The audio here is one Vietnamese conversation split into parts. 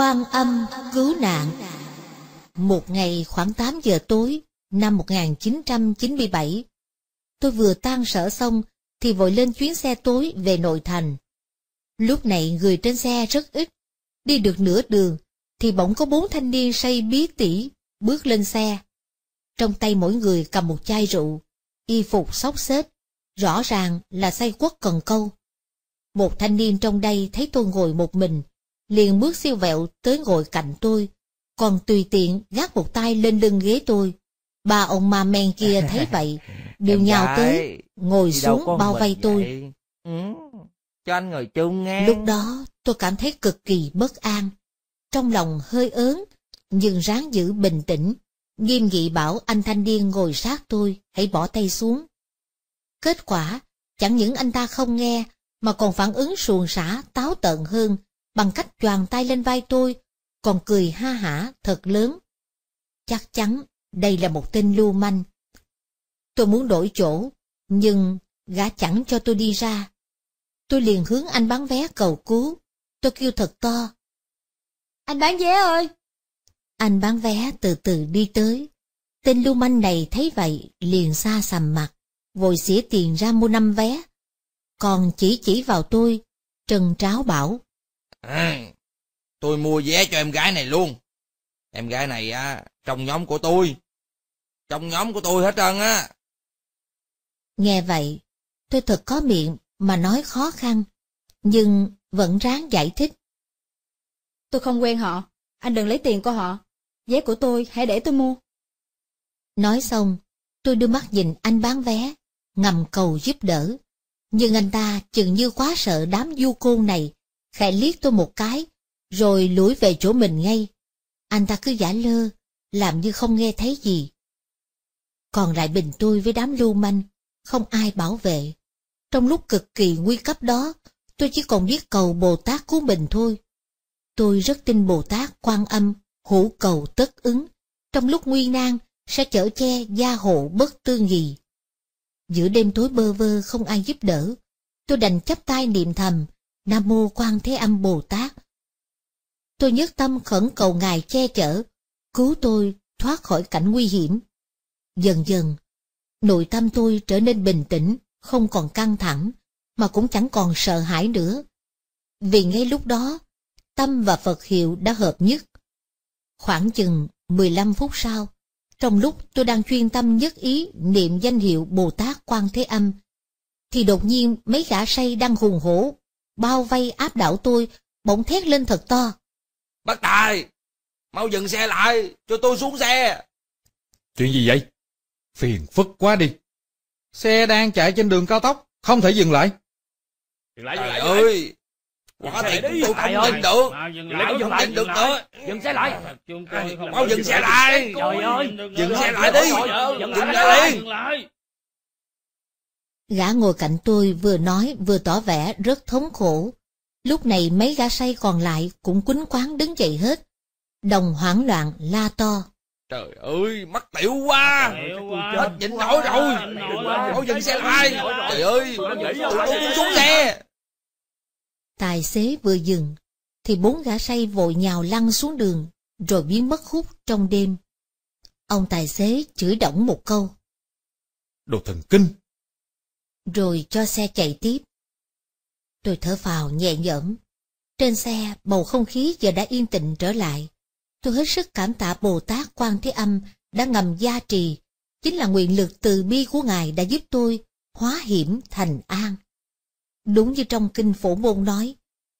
Quan âm cứu nạn Một ngày khoảng 8 giờ tối năm 1997 Tôi vừa tan sở xong thì vội lên chuyến xe tối về nội thành. Lúc này người trên xe rất ít, đi được nửa đường thì bỗng có bốn thanh niên say bí tỉ bước lên xe. Trong tay mỗi người cầm một chai rượu, y phục xốc xếch, rõ ràng là say quất cần câu. Một thanh niên trong đây thấy tôi ngồi một mình, liền bước siêu vẹo tới ngồi cạnh tôi, còn tùy tiện gác một tay lên lưng ghế tôi. Ba ông ma men kia thấy vậy, đều nhào tới, ngồi xuống bao vây tôi. Ừ, cho anh ngồi chung nghe. Lúc đó tôi cảm thấy cực kỳ bất an, trong lòng hơi ớn, nhưng ráng giữ bình tĩnh, nghiêm nghị bảo anh thanh niên ngồi sát tôi, hãy bỏ tay xuống. Kết quả, chẳng những anh ta không nghe, mà còn phản ứng suồng sã táo tợn hơn, bằng cách choàng tay lên vai tôi, còn cười ha hả thật lớn. Chắc chắn đây là một tên lưu manh. Tôi muốn đổi chỗ, nhưng gã chẳng cho tôi đi ra. Tôi liền hướng anh bán vé cầu cứu. Tôi kêu thật to. Anh bán vé ơi! Anh bán vé từ từ đi tới. Tên lưu manh này thấy vậy liền xa sầm mặt, vội xỉa tiền ra mua năm vé. Còn chỉ chỉ vào tôi, Trần Tráo bảo. À, tôi mua vé cho em gái này luôn. Em gái này á, trong nhóm của tôi. Trong nhóm của tôi hết trơn á. Nghe vậy, tôi thật có miệng mà nói khó khăn, nhưng vẫn ráng giải thích. Tôi không quen họ, anh đừng lấy tiền của họ. Vé của tôi hãy để tôi mua. Nói xong, tôi đưa mắt nhìn anh bán vé, ngầm cầu giúp đỡ. Nhưng anh ta chừng như quá sợ đám du côn này, khẽ liếc tôi một cái, rồi lủi về chỗ mình ngay. Anh ta cứ giả lơ, làm như không nghe thấy gì. Còn lại bình tôi với đám lưu manh, không ai bảo vệ. Trong lúc cực kỳ nguy cấp đó, tôi chỉ còn biết cầu Bồ Tát cứu mình thôi. Tôi rất tin Bồ Tát quan âm, hữu cầu tất ứng, trong lúc nguy nan sẽ chở che gia hộ bất tư nghì. Giữa đêm tối bơ vơ không ai giúp đỡ, tôi đành chấp tay niệm thầm, Nam Mô Quan Thế Âm Bồ Tát. Tôi nhất tâm khẩn cầu Ngài che chở, cứu tôi thoát khỏi cảnh nguy hiểm. Dần dần, nội tâm tôi trở nên bình tĩnh, không còn căng thẳng, mà cũng chẳng còn sợ hãi nữa. Vì ngay lúc đó, tâm và Phật hiệu đã hợp nhất. Khoảng chừng 15 phút sau, trong lúc tôi đang chuyên tâm nhất ý niệm danh hiệu Bồ Tát Quan Thế Âm, thì đột nhiên mấy gã say đang hùng hổ, bao vây áp đảo tôi, bỗng thét lên thật to. Bác Tài, mau dừng xe lại, cho tôi xuống xe. Chuyện gì vậy? Phiền phức quá đi. Xe đang chạy trên đường cao tốc, không thể dừng lại. Dừng lại, dừng lại, ơi! Quả thiệt tôi không dừng được. Dừng lại, dừng được nữa. Dừng xe lại. Mau dừng xe lại. Trời ơi. Dừng xe lại đi. Dừng lại đi. Gã ngồi cạnh tôi vừa nói vừa tỏ vẻ rất thống khổ. Lúc này mấy gã say còn lại cũng quýnh quán đứng dậy hết. Đồng hoảng loạn la to. Trời ơi, mắc tiểu quá. Hết nhịn nổi rồi. Mau dừng xe lại. Trời ơi, tôi muốn xuống xe. Tài xế vừa dừng, thì bốn gã say vội nhào lăn xuống đường, rồi biến mất hút trong đêm. Ông tài xế chửi đổng một câu. Đồ thần kinh. Rồi cho xe chạy tiếp. Tôi thở phào nhẹ nhõm. Trên xe, bầu không khí giờ đã yên tĩnh trở lại. Tôi hết sức cảm tạ Bồ Tát Quan Thế Âm đã ngầm gia trì, chính là nguyện lực từ bi của Ngài đã giúp tôi hóa hiểm thành an. Đúng như trong kinh phổ môn nói,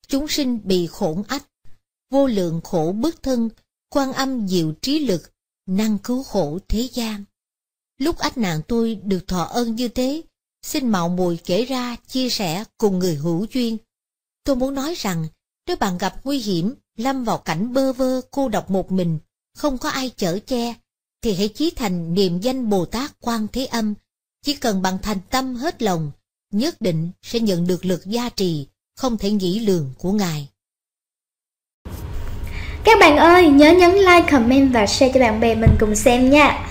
chúng sinh bị khổn ách, vô lượng khổ bước thân, quan âm diệu trí lực, năng cứu khổ thế gian. Lúc ách nạn tôi được thọ ơn như thế, xin mạo muội kể ra chia sẻ cùng người hữu duyên. Tôi muốn nói rằng, nếu bạn gặp nguy hiểm, lâm vào cảnh bơ vơ cô độc một mình, không có ai chở che, thì hãy chí thành niệm danh Bồ Tát Quan Thế Âm. Chỉ cần bằng thành tâm hết lòng, nhất định sẽ nhận được lực gia trì không thể nghĩ lường của Ngài. Các bạn ơi, nhớ nhấn like, comment và share cho bạn bè mình cùng xem nha.